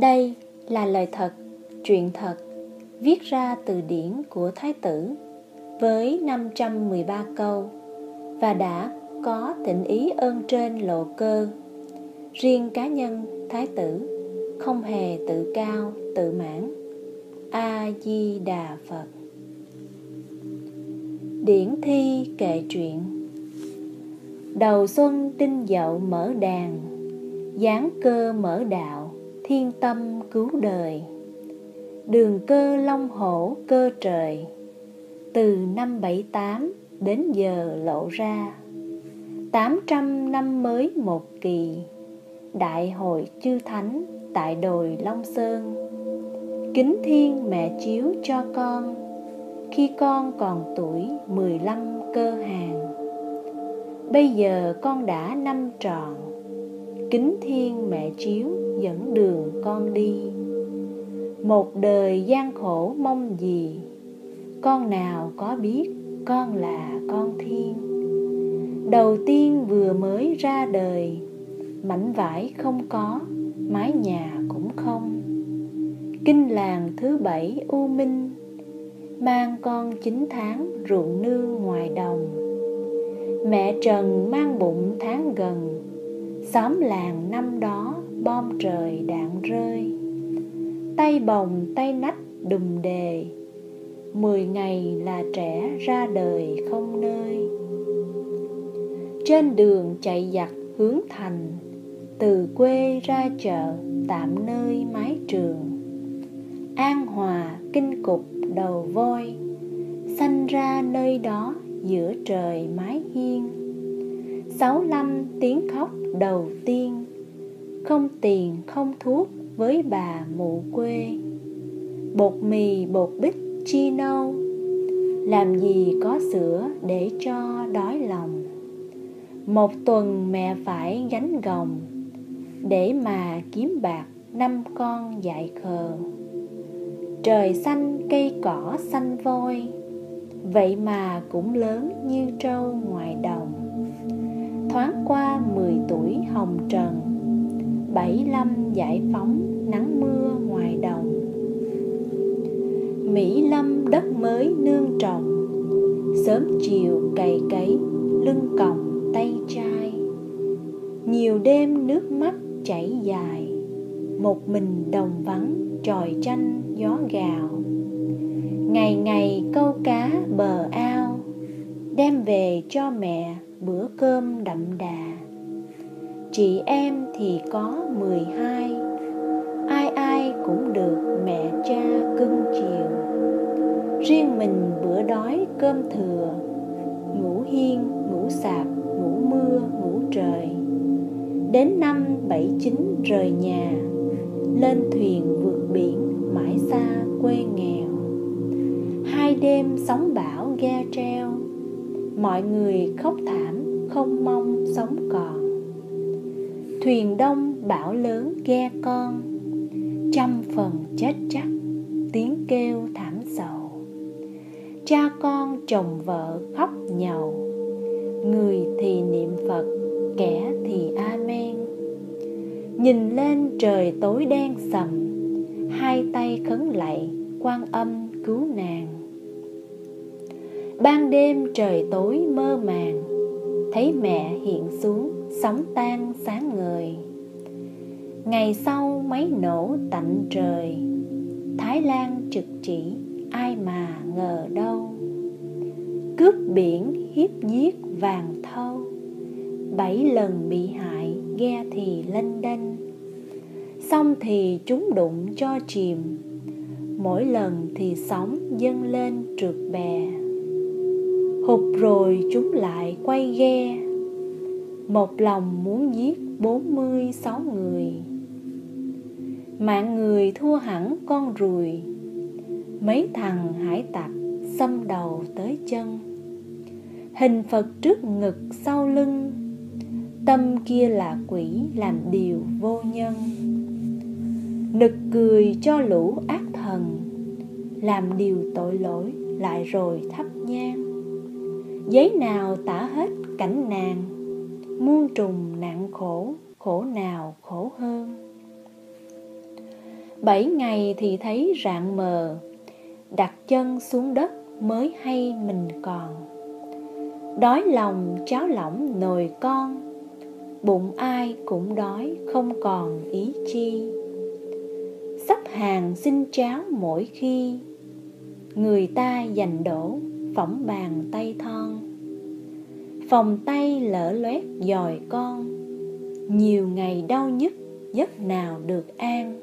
Đây là lời thật, truyện thật, viết ra từ điển của Thái tử với 513 câu và đã có tịnh ý ơn trên lộ cơ. Riêng cá nhân Thái tử không hề tự cao, tự mãn. A-di-đà Phật Điển thi kệ truyện Đầu xuân tinh dậu mở đàn Giáng cơ mở đạo Thiên tâm cứu đời. Đường cơ long hổ cơ trời, Từ năm bảy tám đến giờ lộ ra. Tám trăm năm mới một kỳ, Đại hội chư thánh tại đồi Long Sơn. Kính thiên mẹ chiếu cho con, Khi con còn tuổi mười lăm cơ hàng. Bây giờ con đã năm tròn Kính thiên mẹ chiếu dẫn đường con đi. Một đời gian khổ mong gì, Con nào có biết con là con thiên. Đầu tiên vừa mới ra đời, Mảnh vải không có, Mái nhà cũng không. Kinh làng thứ bảy U Minh, Mang con chín tháng ruộng nương ngoài đồng. Mẹ Trần mang bụng tháng gần, Xóm làng năm đó bom trời đạn rơi. Tay bồng, tay nách đùm đề. Mười ngày là trẻ ra đời không nơi. Trên đường chạy giặc hướng thành, Từ quê ra chợ tạm nơi mái trường. An hòa kinh cục đầu voi, Sanh ra nơi đó giữa trời mái hiên. Sáu năm tiếng khóc đầu tiên không tiền, không thuốc với bà mụ quê. Bột mì, bột bích chi nâu. Làm gì có sữa để cho đói lòng. Một tuần mẹ phải gánh gồng, Để mà kiếm bạc năm con dạy khờ. Trời xanh, cây cỏ xanh voi Vậy mà cũng lớn như trâu ngoài đồng. Thoáng qua mười tuổi hồng trần Bảy lâm giải phóng nắng mưa ngoài đồng. Mỹ lâm đất mới nương trồng, Sớm chiều cày cấy lưng còng tay trai. Nhiều đêm nước mắt chảy dài, Một mình đồng vắng tròi tranh gió gào. Ngày ngày câu cá bờ ao, Đem về cho mẹ bữa cơm đậm đà. Chị em thì có mười hai. Ai ai cũng được mẹ cha cưng chiều. Riêng mình bữa đói cơm thừa Ngủ hiên, ngủ sạp, ngủ mưa, ngủ trời. Đến năm bảy chín rời nhà Lên thuyền vượt biển mãi xa quê nghèo. Hai đêm sóng bão ghe treo Mọi người khóc thảm không mong sống còn. Thuyền đông bão lớn ghe con Trăm phần chết chắc tiếng kêu thảm sầu. Cha con chồng vợ khóc nhầu Người thì niệm Phật, kẻ thì Amen. Nhìn lên trời tối đen sầm Hai tay khấn lạy quan âm cứu nàng. Ban đêm trời tối mơ màng Thấy mẹ hiện xuống sóng tan sáng người, Ngày sau máy nổ tạnh trời Thái Lan trực chỉ ai mà ngờ đâu. Cướp biển hiếp giết vàng thâu Bảy lần bị hại ghe thì lênh đênh. Xong thì chúng đụng cho chìm Mỗi lần thì sóng dâng lên trượt bè. Hụt rồi chúng lại quay ghe một lòng muốn giết bốn mươi sáu người. Mạng người thua hẳn con ruồi. Mấy thằng hải tặc xâm đầu tới chân. Hình Phật trước ngực sau lưng. Tâm kia là quỷ làm điều vô nhân. Nực cười cho lũ ác thần. Làm điều tội lỗi lại rồi thắp nhang. Giấy nào tả hết cảnh nàng? Muôn trùng nặng khổ Khổ nào khổ hơn. Bảy ngày thì thấy rạng mờ, đặt chân xuống đất mới hay mình còn. Đói lòng cháo lỏng nồi con, bụng ai cũng đói không còn ý chi. Sắp hàng xin cháo mỗi khi, người ta dành đổ phỏng bàn tay thon phòng tay lỡ loét dòi con. Nhiều ngày đau nhức, giấc nào được an.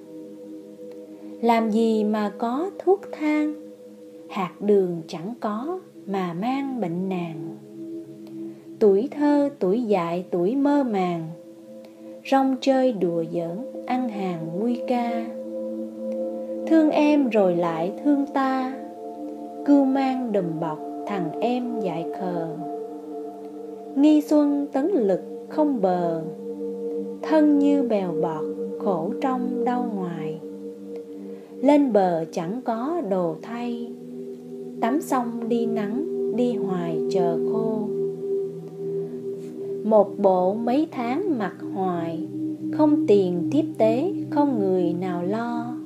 Làm gì mà có thuốc thang? Hạt đường chẳng có mà mang bệnh nàng. Tuổi thơ, tuổi dại, tuổi mơ màng. Rong chơi đùa giỡn, ăn hàng nguy ca. Thương em rồi lại thương ta. Cưu mang đùm bọc thằng em dại khờ nghi xuân tấn lực không bờ, thân như bèo bọt khổ trong đau ngoài. Lên bờ chẳng có đồ thay, tắm xong đi nắng, đi hoài chờ khô. Một bộ mấy tháng mặc hoài, không tiền tiếp tế, không người nào lo.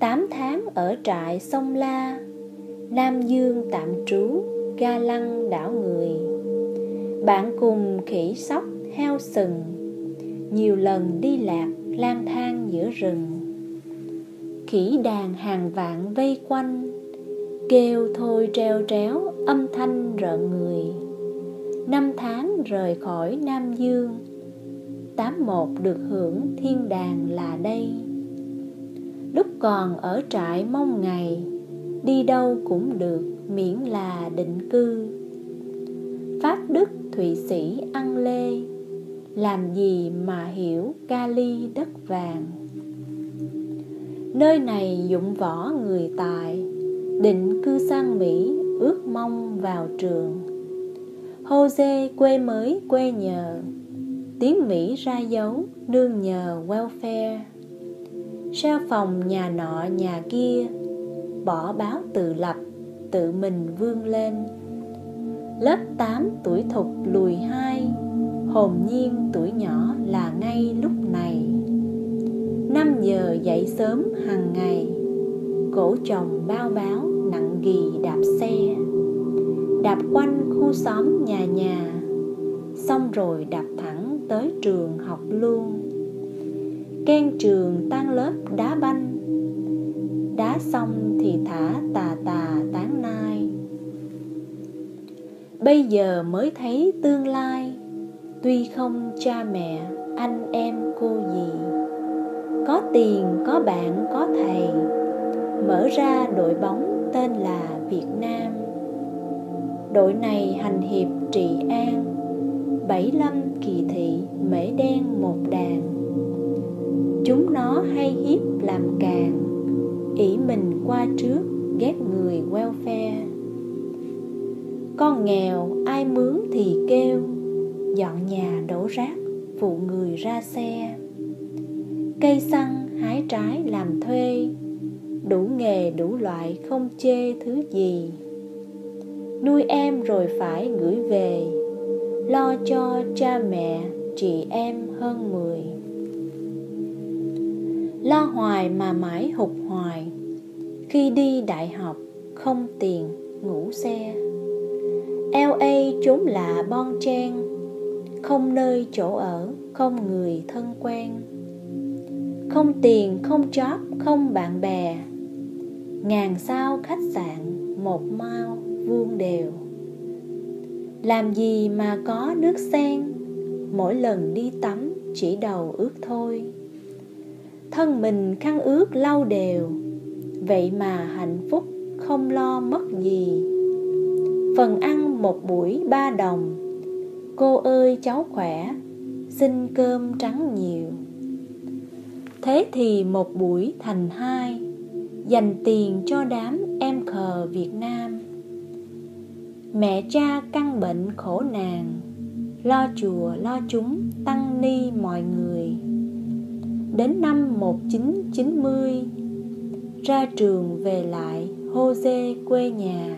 Tám tháng ở trại sông la, nam dương tạm trú, ga lăng đảo người bạn cùng khỉ sóc, heo sừng. Nhiều lần đi lạc, lang thang giữa rừng. Khỉ đàn hàng vạn vây quanh. Kêu thôi treo tréo âm thanh rợn người. Năm tháng rời khỏi nam dương. Tám một được hưởng thiên đàng là đây. Lúc còn ở trại mong ngày, đi đâu cũng được miễn là định cư thụy sĩ ăn lê. Làm gì mà hiểu kali đất vàng? Nơi này dụng võ người tài, định cư sang mỹ ước mong vào trường. Jose quê mới, quê nhờ, tiếng mỹ ra dấu, nương nhờ welfare. Sao phòng nhà nọ, nhà kia, bỏ báo tự lập, tự mình vươn lên lớp 8 tuổi thục lùi hai, hồn nhiên tuổi nhỏ là ngay lúc này. Năm giờ dậy sớm hàng ngày, cổ chồng bao báo nặng ghi đạp xe. Đạp quanh khu xóm nhà nhà, xong rồi đạp thẳng tới trường học luôn. Ken trường tan lớp đá banh, đá xong thì thả tà tà bây giờ mới thấy tương lai. Tuy không cha mẹ, anh em cô gì có tiền, có bạn, có thầy. Mở ra đội bóng tên là việt nam. Đội này hành hiệp trị an, bảy lâm kỳ thị, mễ đen một đàn. Chúng nó hay hiếp làm càng, ỷ mình qua trước, ghét người welfare con nghèo, ai mướn thì kêu. Dọn nhà đổ rác, phụ người ra xe. Cây xăng, hái trái làm thuê. Đủ nghề, đủ loại, không chê thứ gì. Nuôi em rồi phải gửi về. Lo cho cha mẹ, chị em hơn mười. Lo hoài mà mãi hụt hoài. Khi đi đại học, không tiền ngủ xe. LA chốn lạ bon chen không nơi chỗ ở, không người thân quen. Không tiền, không job, không bạn bè. Ngàn sao khách sạn, một mao vuông đều. Làm gì mà có nước sen? Mỗi lần đi tắm, chỉ đầu ướt thôi. Thân mình khăn ướt lau đều. Vậy mà hạnh phúc không lo mất gì phần ăn một buổi ba đồng. Cô ơi, cháu khỏe. Xin cơm trắng nhiều. Thế thì một buổi thành hai. Dành tiền cho đám em khờ việt nam. Mẹ cha căn bệnh khổ nàng lo chùa, lo chúng, tăng ni mọi người. Đến năm 1990 ra trường về lại hô dê quê nhà.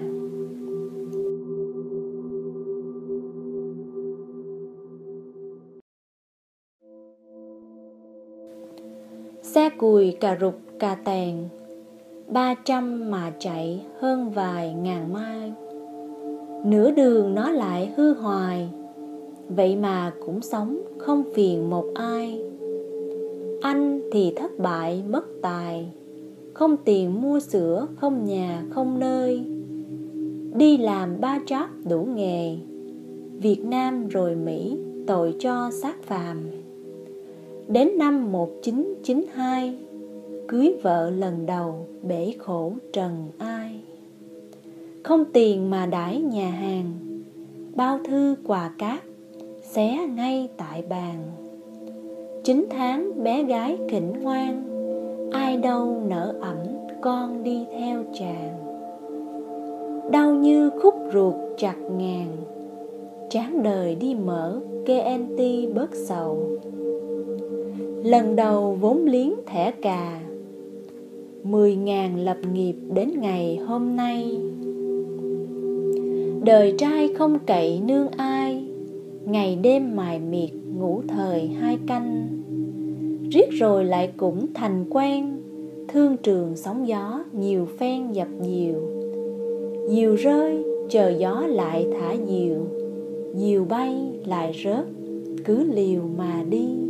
Cùi cà rục cà tèn. Ba trăm mà chạy hơn vài ngàn mai. Nửa đường nó lại hư hoài. Vậy mà cũng sống không phiền một ai. Anh thì thất bại mất tài. Không tiền mua sữa, không nhà, không nơi. Đi làm ba job đủ nghề. Việt Nam rồi Mỹ tội cho xác phàm. Đến năm 1992 Cưới vợ lần đầu bể khổ trần ai. Không tiền mà đãi nhà hàng, Bao thư quà cáp Xé ngay tại bàn. Chín tháng bé gái khỉnh ngoan, Ai đâu nở ẩm con đi theo chàng. Đau như khúc ruột chặt ngàn, Chán đời đi mở KNT bớt sầu. Lần đầu vốn liếng thẻ cà. Mười ngàn lập nghiệp đến ngày hôm nay. Đời trai không cậy nương ai, Ngày đêm mài miệt ngủ thời hai canh. Riết rồi lại cũng thành quen, Thương trường sóng gió nhiều phen dập dìu. Diều rơi, chờ gió lại thả diều Diều bay lại rớt, cứ liều mà đi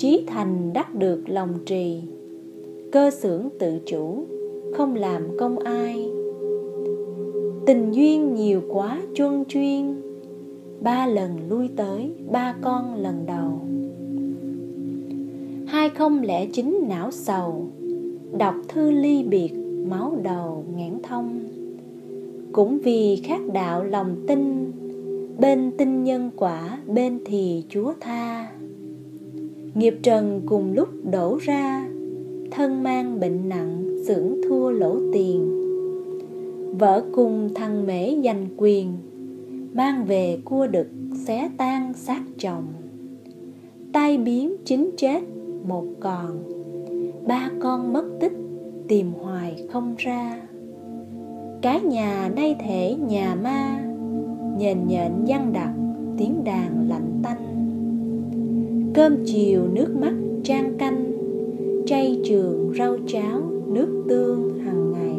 trí thành đắc được lòng trì. Cơ xưởng tự chủ, không làm công ai. Tình duyên nhiều quá chuân chuyên, ba lần lui tới ba con lần đầu. Hai không lẽ chính não sầu, đọc thư ly biệt máu đầu ngãn thông. Cũng vì khác đạo lòng tin, bên tin nhân quả bên thì chúa tha nghiệp trần cùng lúc đổ ra, thân mang bệnh nặng xưởng thua lỗ tiền. Vợ cùng thằng mễ giành quyền, mang về cua đực xé tan xác chồng. Tai biến chính chết, một còn. Ba con mất tích, tìm hoài không ra. Cái nhà nay thể nhà ma, Nhền nhện văn đặc, tiếng đàn lạnh tanh cơm chiều nước mắt trang canh, chay trường rau cháo nước tương hàng ngày.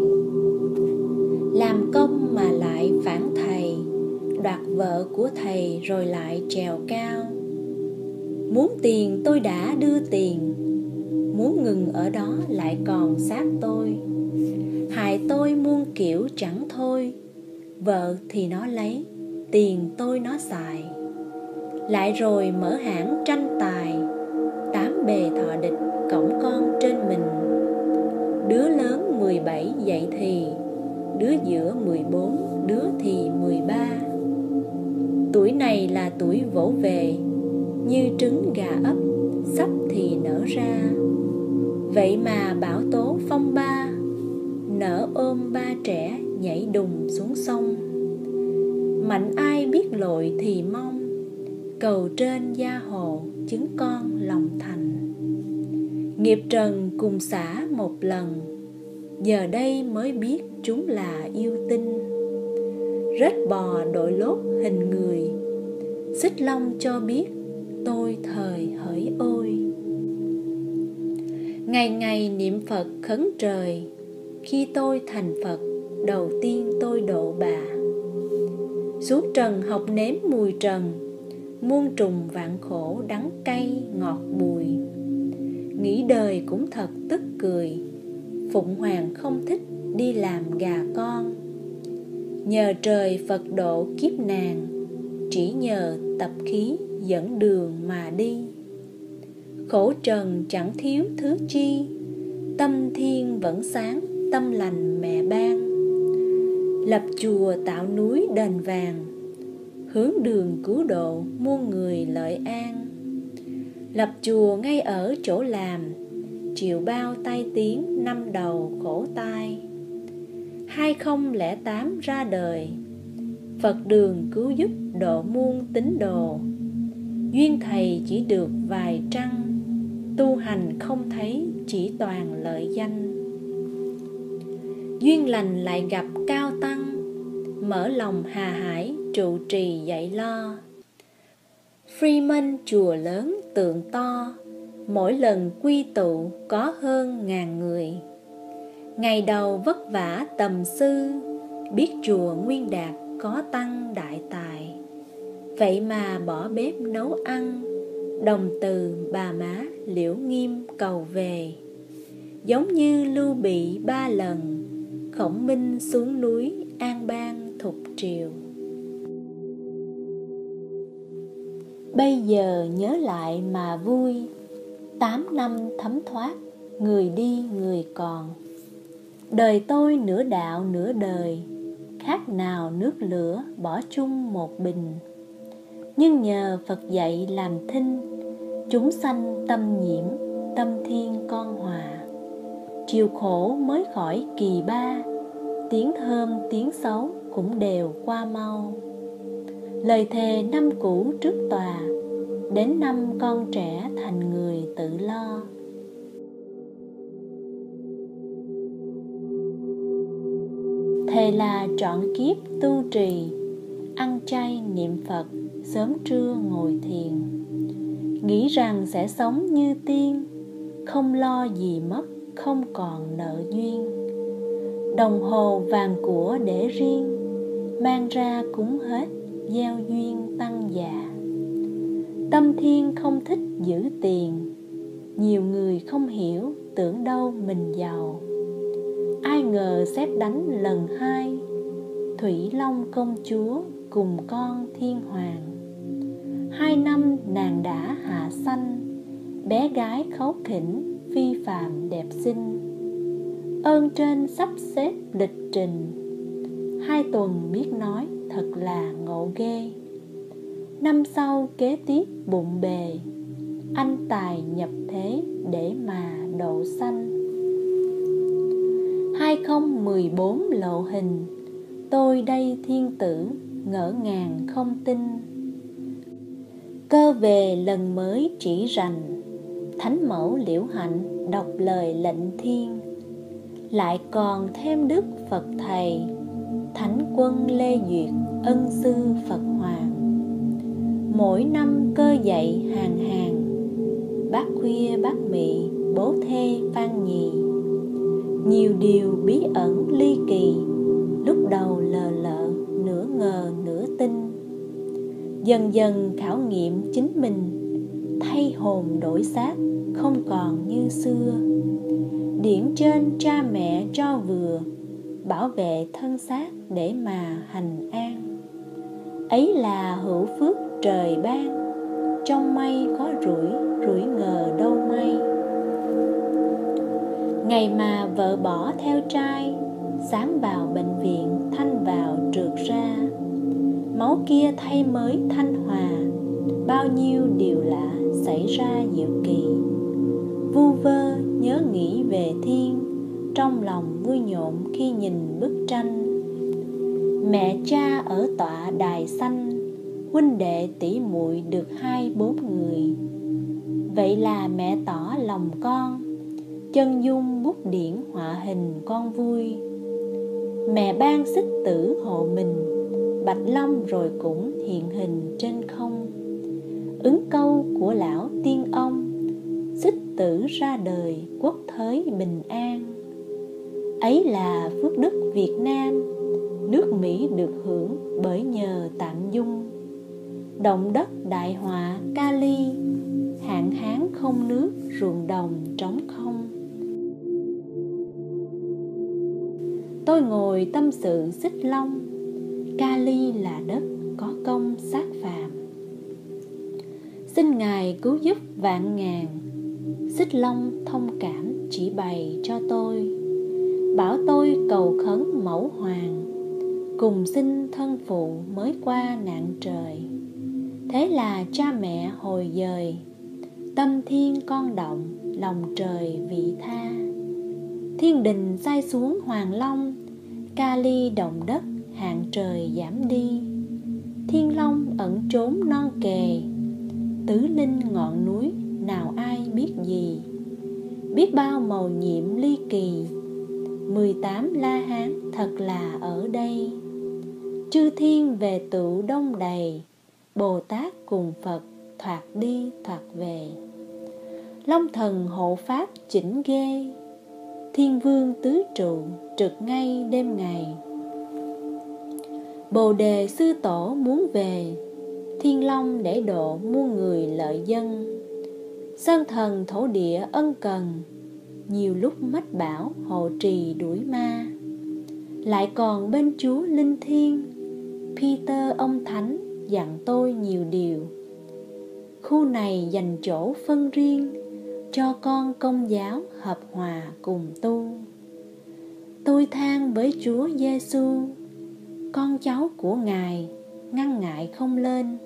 Làm công mà lại phản thầy, đoạt vợ của thầy rồi lại trèo cao. Muốn tiền tôi đã đưa tiền, muốn ngừng ở đó lại còn sát tôi. Hại tôi muôn kiểu chẳng thôi, vợ thì nó lấy, tiền tôi nó xài lại rồi mở hãng tranh tài. Tám bề thọ địch cổng con trên mình. Đứa lớn 17 dậy thì, đứa giữa 14 đứa thì 13 tuổi này là tuổi vỗ về, như trứng gà ấp, sắp thì nở ra. Vậy mà bảo tố phong ba, nở ôm ba trẻ nhảy đùng xuống sông. Mạnh ai biết lội thì mong cầu trên gia hộ chứng con lòng thành. Nghiệp trần cùng xả một lần, giờ đây mới biết chúng là yêu tinh. Rết bò đội lốt hình người, xích long cho biết tôi thời hỡi ôi. Ngày ngày niệm phật khấn trời, khi tôi thành phật, đầu tiên tôi độ bà. Xuống trần học nếm mùi trần muôn trùng vạn khổ đắng cay ngọt bùi. Nghĩ đời cũng thật tức cười, phụng hoàng không thích đi làm gà con. Nhờ trời phật độ kiếp nàng, chỉ nhờ tập khí dẫn đường mà đi. Khổ trần chẳng thiếu thứ chi, tâm thiên vẫn sáng, tâm lành mẹ ban. Lập chùa tạo núi đền vàng hướng đường cứu độ muôn người lợi an. Lập chùa ngay ở chỗ làm chịu bao tai tiếng năm đầu khổ tai. Hai không lẻ tám ra đời, phật đường cứu giúp độ muôn tín đồ. Duyên thầy chỉ được vài trăng, tu hành không thấy chỉ toàn lợi danh. Duyên lành lại gặp cao tăng mở lòng hà hải trụ trì dạy lo freeman chùa lớn tượng to mỗi lần quy tụ có hơn ngàn người. Ngày đầu vất vả tầm sư, biết chùa Nguyên Đạt có tăng đại tài. Vậy mà bỏ bếp nấu ăn, đồng từ bà má liễu nghiêm cầu về. Giống như lưu bị ba lần, khổng minh xuống núi an bang thục triều. Bây giờ nhớ lại mà vui, Tám năm thấm thoát, Người đi người còn. Đời tôi nửa đạo nửa đời, Khác nào nước lửa bỏ chung một bình. Nhưng nhờ Phật dạy làm thinh, Chúng sanh tâm nhiễm, Tâm thiên con hòa. Chiều khổ mới khỏi kỳ ba, Tiếng thơm tiếng xấu cũng đều qua mau. Lời thề năm cũ trước tòa, đến năm con trẻ thành người tự lo. Thề là trọn kiếp tu trì, ăn chay niệm phật, sớm trưa ngồi thiền. Nghĩ rằng sẽ sống như tiên, không lo gì mất, không còn nợ duyên. Đồng hồ vàng của để riêng mang ra cúng hết gieo duyên tăng già. Tâm thiên không thích giữ tiền, nhiều người không hiểu tưởng đâu mình giàu. Ai ngờ xét đánh lần hai, thủy long công chúa cùng con thiên hoàng. Hai năm nàng đã hạ sanh, bé gái khấu khỉnh, phi phàm đẹp xinh. Ơn trên sắp xếp lịch trình hai tuần biết nói, thật là ngộ ghê. Năm sau kế tiếp bụng bề, anh tài nhập thế để mà độ sanh 2014 lộ hình, Tôi đây thiên tử, ngỡ ngàng không tin. Cơ về lần mới chỉ rành, Thánh mẫu liễu hạnh đọc lời lệnh thiên. Lại còn thêm đức Phật Thầy Thánh quân Lê Duyệt, ân sư Phật Hoàng. Mỗi năm cơ dạy hàng hàng, Bác khuya, bác mị, bố thê, phan nhì. Nhiều điều bí ẩn ly kỳ, Lúc đầu lờ lợ nửa ngờ, nửa tin. Dần dần khảo nghiệm chính mình, Thay hồn đổi xác, không còn như xưa. Điển trên cha mẹ cho vừa bảo vệ thân xác để mà hành an. Ấy là hữu phước trời ban, trong mây có rủi rủi ngờ đâu may. Ngày mà vợ bỏ theo trai sáng vào bệnh viện, thanh vào trượt ra. Máu kia thay mới thanh hòa, bao nhiêu điều lạ xảy ra diệu kỳ. Vu vơ nhớ nghĩ về thiên trong lòng vui nhộn khi nhìn bức tranh. Mẹ cha ở tọa đài xanh, huynh đệ tỷ muội được hai bốn người. Vậy là mẹ tỏ lòng con, chân dung bút điển họa hình con vui. Mẹ ban xích tử hộ mình, bạch long rồi cũng hiện hình trên không. Ứng câu của lão tiên ông, xích tử ra đời quốc thới bình an ấy là phước đức Việt Nam. Nước Mỹ được hưởng bởi nhờ tạm dung. Động đất đại họa Kali, hạn hán không nước, ruộng đồng trống không. Tôi ngồi tâm sự xích long. Kali là đất có công sát phàm. Xin ngài cứu giúp vạn ngàn. Xích long thông cảm chỉ bày cho tôi bảo tôi cầu khấn mẫu hoàng, cùng xin thân phụ mới qua nạn trời. Thế là cha mẹ hồi dời, tâm thiên con động, lòng trời vị tha. Thiên đình sai xuống hoàng long kali động đất hạn trời giảm đi. Thiên long ẩn trốn non kề, tứ linh ngọn núi, nào ai biết gì? Biết bao màu nhiệm ly kỳ 18 La Hán thật là ở đây. Chư thiên về tựu đông đầy, Bồ Tát cùng Phật thoạt đi thoạt về. Long thần hộ pháp chỉnh ghê, thiên vương tứ trụ trực ngay đêm ngày. Bồ đề sư tổ muốn về, thiên long để độ muôn người lợi dân. Sơn thần thổ địa ân cần nhiều lúc mách bảo hộ trì đuổi ma. Lại còn bên chúa linh thiên, peter ông thánh dặn tôi nhiều điều. Khu này dành chỗ phân riêng cho con công giáo hợp hòa cùng tu. Tôi than với chúa giêsu con cháu của ngài ngăn ngại không lên.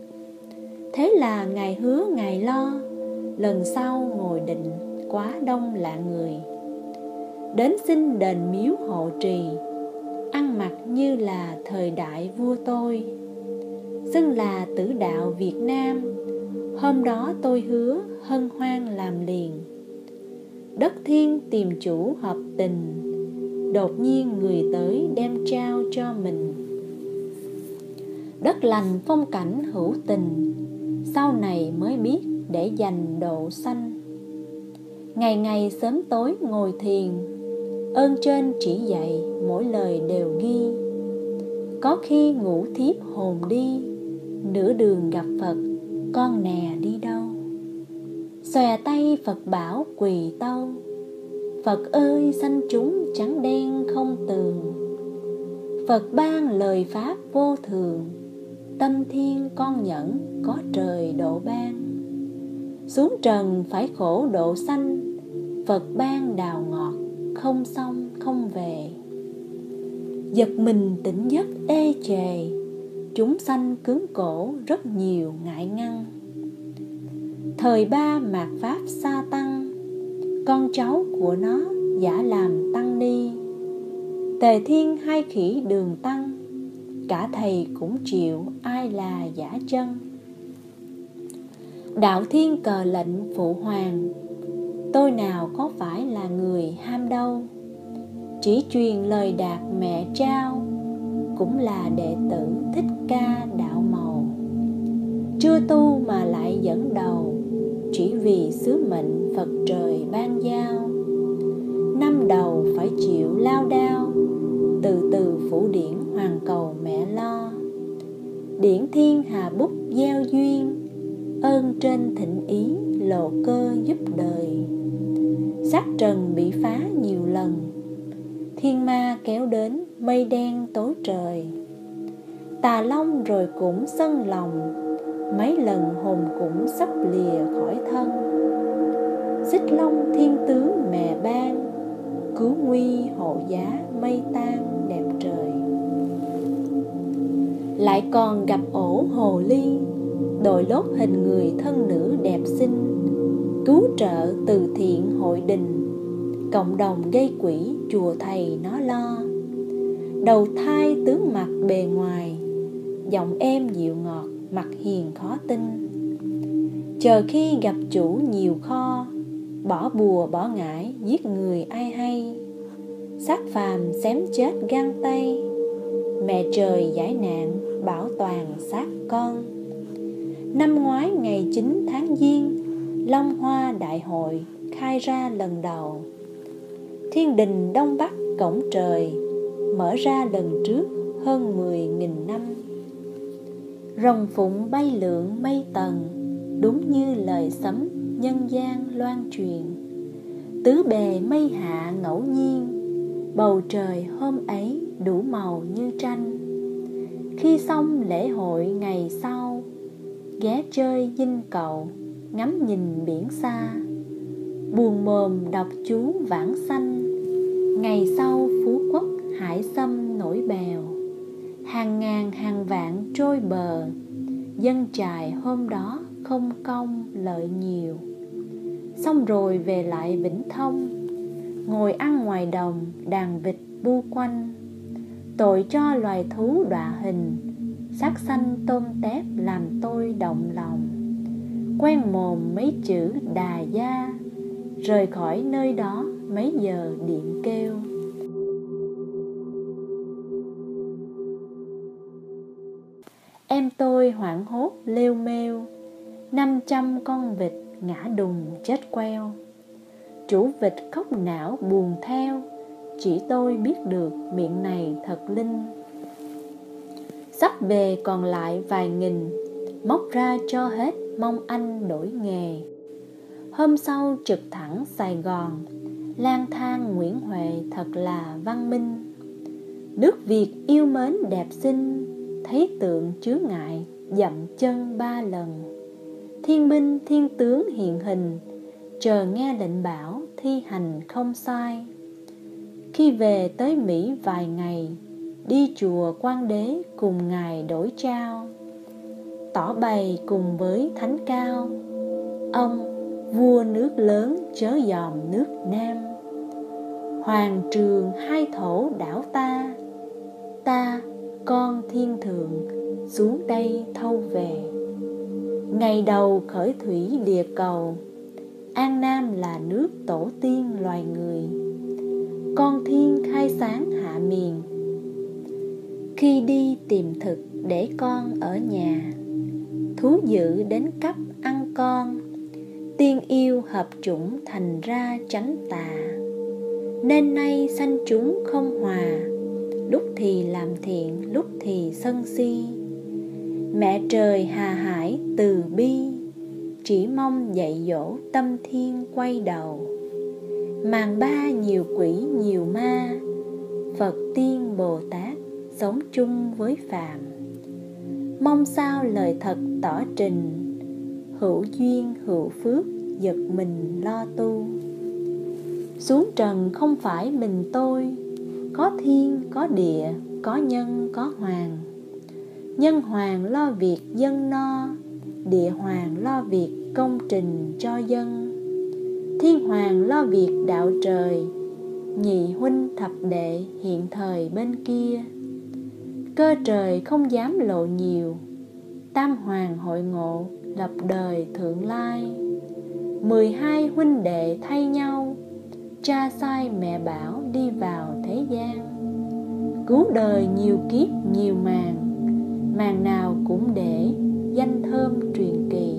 Thế là ngài hứa ngài lo, lần sau ngồi định quá đông lạ người. Đến xin đền miếu hộ trì, ăn mặc như là thời đại vua tôi, xưng là tử đạo việt nam. Hôm đó tôi hứa hân hoan làm liền. Đất thiên tìm chủ hợp tình, đột nhiên người tới đem trao cho mình. Đất lành phong cảnh hữu tình, sau này mới biết để dành độ xanh ngày ngày sớm tối ngồi thiền. Ơn trên chỉ dạy, mỗi lời đều ghi. Có khi ngủ thiếp hồn đi, nửa đường gặp phật, con nè đi đâu? Xòe tay phật bảo quỳ tâu, phật ơi, sanh chúng trắng đen không tường. Phật ban lời pháp vô thường, tâm thiên con nhẫn có trời độ ban xuống trần phải khổ độ sanh, phật ban đào ngọt, không xong, không về. Giật mình tỉnh giấc ê chề, chúng sanh cứng cổ rất nhiều ngại ngăn. Thời ba mạt pháp sa tăng, con cháu của nó giả làm tăng ni. Tề thiên hai khỉ đường tăng, cả thầy cũng chịu ai là giả chân đạo thiên cờ lệnh phụ hoàng, tôi nào có phải là người ham đâu? Chỉ truyền lời đạt mẹ trao, cũng là đệ tử thích ca đạo màu chưa tu mà lại dẫn đầu, chỉ vì sứ mệnh phật trời ban giao. Năm đầu phải chịu lao đao, từ từ phủ điển hoàng cầu mẹ lo. Điển thiên hà bút gieo duyên ơn trên thịnh ý lộ cơ giúp đời. Sắc trần bị phá nhiều lần, thiên ma kéo đến mây đen tối trời. Tà long rồi cũng sân lòng, mấy lần hồn cũng sắp lìa khỏi thân. Xích long thiên tướng mẹ ban, cứu nguy hộ giá mây tan đẹp trời. Lại còn gặp ổ hồ ly đội lốt hình người thân nữ đẹp xinh, cứu trợ từ thiện hội đình. Cộng đồng gây quỹ, chùa thầy nó lo. Đầu thai tướng mặt bề ngoài, giọng em dịu ngọt, mặt hiền khó tin. Chờ khi gặp chủ nhiều kho, bỏ bùa bỏ ngải, giết người ai hay. Xác phàm xém chết gan tay, mẹ trời giải nạn bảo toàn xác con năm ngoái ngày 9 tháng giêng, long hoa đại hội khai ra lần đầu. Thiên đình đông bắc cổng trời mở ra lần trước hơn mười nghìn năm. Rồng phụng bay lượn mây tầng, đúng như lời sấm nhân gian loan truyền. Tứ bề mây hạ ngẫu nhiên, bầu trời hôm ấy đủ màu như tranh. Khi xong lễ hội ngày sau ghé chơi dinh cầu ngắm nhìn biển xa. Buồn mồm đọc chú vãng sanh. Ngày sau phú quốc hải sâm nổi bèo. Hàng ngàn hàng vạn trôi bờ. Dân trài hôm đó không công lợi nhiều. Xong rồi về lại vĩnh thông. Ngồi ăn ngoài đồng đàn vịt bu quanh. Tội cho loài thú đọa hình. Sắc xanh tôm tép làm tôi động lòng. Quen mồm mấy chữ đà gia, rời khỏi nơi đó mấy giờ điện kêu. Em tôi hoảng hốt lêu mêu, năm trăm con vịt ngã đùng chết queo. Chủ vịt khóc não buồn theo, chỉ tôi biết được miệng này thật linh sắp về còn lại vài nghìn. Móc ra cho hết mong anh đổi nghề. Hôm sau trực thẳng sài gòn, lang thang nguyễn huệ thật là văn minh. Nước việt yêu mến đẹp xinh, thấy tượng chứa ngại dậm chân ba lần. Thiên binh thiên tướng hiện hình, chờ nghe lệnh bảo thi hành không sai. Khi về tới mỹ vài ngày đi chùa quan đế cùng ngài đổi trao. Tỏ bày cùng với thánh cao. Ông, vua nước lớn chớ dòm nước nam. Hoàng trường hai thổ đảo ta. Ta, con thiên thượng, xuống đây thâu về. Ngày đầu khởi thủy địa cầu. An nam là nước tổ tiên loài người. Con thiên khai sáng hạ miền khi đi tìm thực để con ở nhà. Thú dữ đến cấp ăn con. Tiên yêu hợp chủng thành ra tránh tà. Nên nay sanh chúng không hòa. Lúc thì làm thiện, lúc thì sân si. Mẹ trời hà hải từ bi, chỉ mong dạy dỗ tâm thiên quay đầu. Màn ba nhiều quỷ nhiều ma, phật tiên bồ tát sống chung với phàm. Mong sao lời thật tỏ trình, hữu duyên, hữu phước giật mình lo tu. Xuống trần không phải mình tôi, có thiên, có địa, có nhân, có hoàng. Nhân hoàng lo việc dân no, địa hoàng lo việc công trình cho dân. Thiên hoàng lo việc đạo trời, nhị huynh thập đệ hiện thời bên kia cơ trời không dám lộ nhiều. Tam hoàng hội ngộ, lập đời thượng lai. Mười hai huynh đệ thay nhau, cha sai mẹ bảo đi vào thế gian. Cứu đời nhiều kiếp, nhiều màn màn nào cũng để danh thơm truyền kỳ.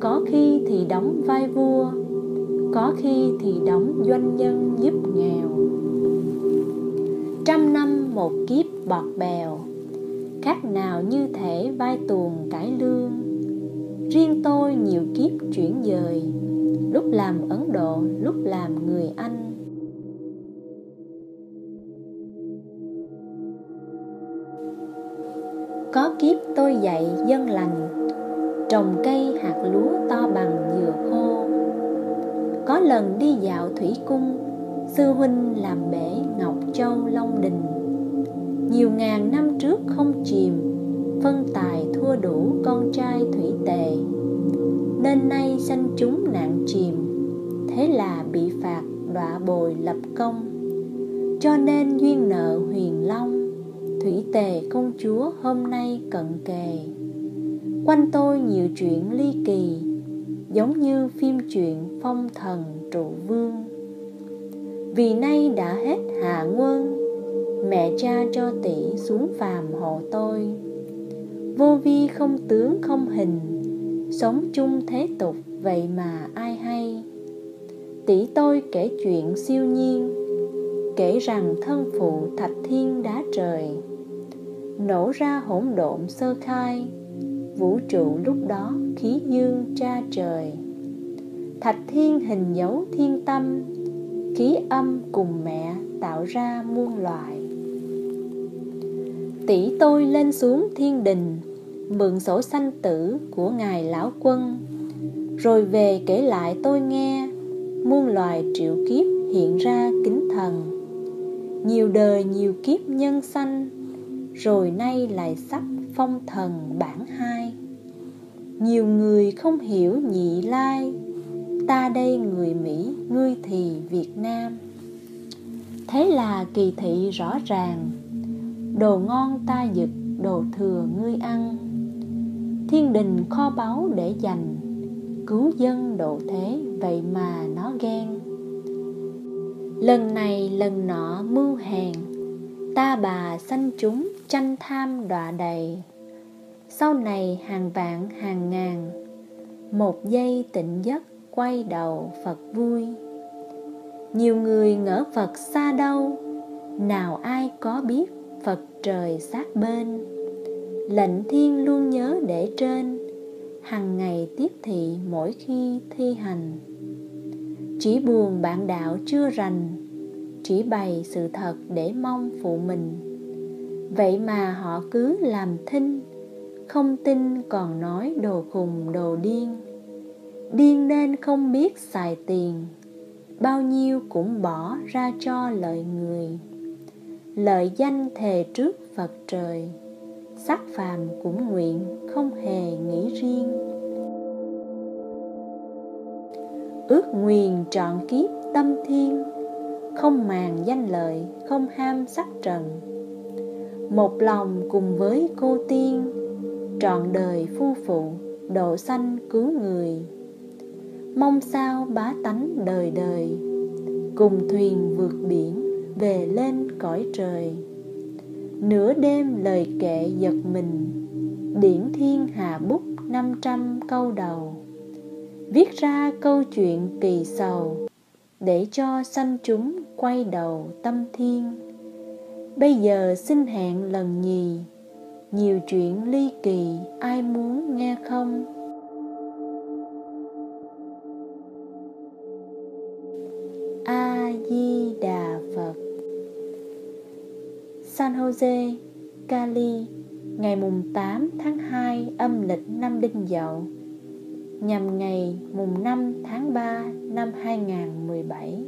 Có khi thì đóng vai vua, có khi thì đóng doanh nhân giúp nghèo. Trăm năm một kiếp bọt bèo. Khác nào như thể vai tuồng cải lương. Riêng tôi nhiều kiếp chuyển dời, lúc làm ấn độ, lúc làm người anh. Có kiếp tôi dạy dân lành, trồng cây hạt lúa to bằng dừa khô. Có lần đi dạo thủy cung, sư huynh làm bể ngọc châu long đình nhiều ngàn năm trước không chìm, phân tài thua đủ con trai thủy tề. Nên nay sanh chúng nạn chìm, thế là bị phạt đọa bồi lập công. Cho nên duyên nợ huyền long, thủy tề công chúa hôm nay cận kề. Quanh tôi nhiều chuyện ly kỳ, giống như phim truyện phong thần trụ vương. Vì nay đã hết hạ quân mẹ cha cho tỷ xuống phàm hộ tôi. Vô vi không tướng không hình, sống chung thế tục, vậy mà ai hay. Tỷ tôi kể chuyện siêu nhiên, kể rằng thân phụ thạch thiên đá trời. Nổ ra hỗn độn sơ khai, vũ trụ lúc đó khí dương tra trời. Thạch thiên hình dấu thiên tâm, khí âm cùng mẹ tạo ra muôn loài tỷ tôi lên xuống thiên đình, mượn sổ sanh tử của ngài lão quân. Rồi về kể lại tôi nghe, muôn loài triệu kiếp hiện ra kính thần. Nhiều đời nhiều kiếp nhân sanh, rồi nay lại sắp phong thần bản hai. Nhiều người không hiểu nhị lai, ta đây người mỹ, ngươi thì việt nam. Thế là kỳ thị rõ ràng đồ ngon ta giật, đồ thừa ngươi ăn. Thiên đình kho báu để dành, cứu dân độ thế, vậy mà nó ghen. Lần này lần nọ mưu hèn, ta bà sanh chúng tranh tham đọa đầy. Sau này hàng vạn hàng ngàn, một giây tỉnh giấc quay đầu Phật vui. Nhiều người ngỡ Phật xa đâu, nào ai có biết trời sát bên. Lệnh thiên luôn nhớ để trên, hằng ngày tiếp thị mỗi khi thi hành. Chỉ buồn bạn đạo chưa rành, chỉ bày sự thật để mong phụ mình. Vậy mà họ cứ làm thinh, không tin còn nói đồ khùng đồ điên. Điên nên không biết xài tiền, bao nhiêu cũng bỏ ra cho lợi người lợi danh thề trước phật trời, sắc phàm cũng nguyện không hề nghĩ riêng. Ước nguyện trọn kiếp tâm thiên, không màng danh lợi, không ham sắc trần. Một lòng cùng với cô tiên, trọn đời phu phụ, độ sanh cứu người. Mong sao bá tánh đời đời, cùng thuyền vượt biển về lên cõi trời. Nửa đêm lời kệ giật mình, điển thiên hà bút năm trăm câu đầu. Viết ra câu chuyện kỳ sầu, để cho sanh chúng quay đầu tâm thiên. Bây giờ xin hẹn lần nhì, nhiều chuyện ly kỳ ai muốn nghe không? San jose, cali, ngày mùng 8 tháng 2 âm lịch năm đinh dậu, nhằm ngày mùng 5 tháng 3 năm 2017